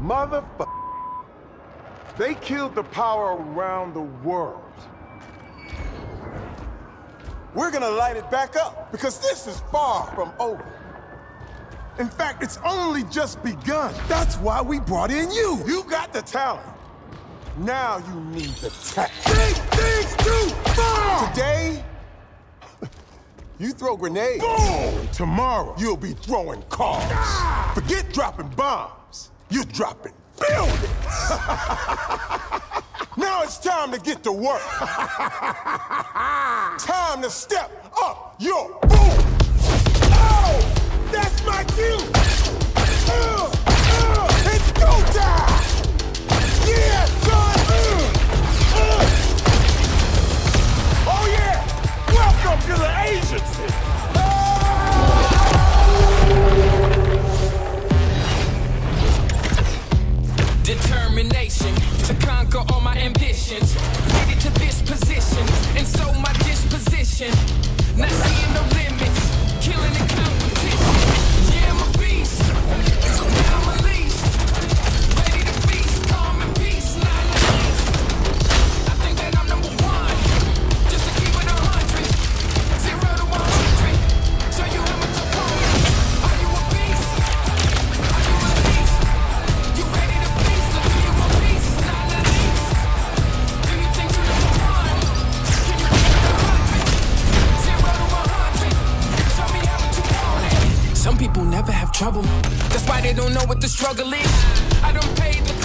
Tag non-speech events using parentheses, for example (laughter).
Motherfucker. They killed the power around the world. We're gonna light it back up because this is far from over. In fact, it's only just begun. That's why we brought in you. You got the talent. Now you need the tech. Big things too far! Today, (laughs) you throw grenades. Boom! Tomorrow, you'll be throwing cars. Ah! Forget dropping bombs. You're dropping buildings. (laughs) now it's time to get to work. (laughs) time to step up your boom. Oh! That's my cue! Ambitions. People never have trouble. That's why they don't know what the struggle is. I don't pay the